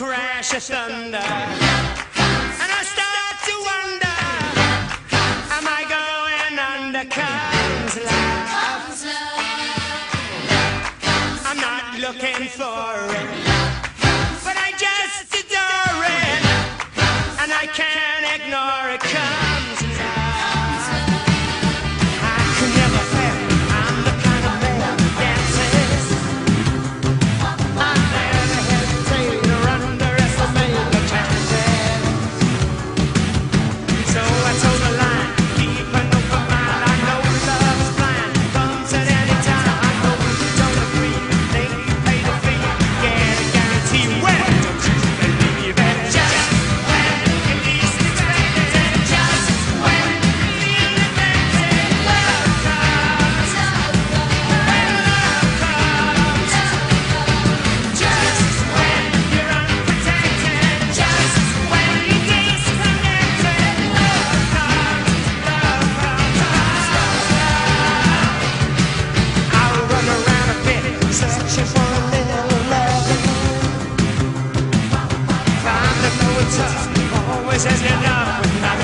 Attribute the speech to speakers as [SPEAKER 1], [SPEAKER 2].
[SPEAKER 1] crash of thunder. And I start to wonder, am I going under? Comes love. I'm not looking for it. time when not.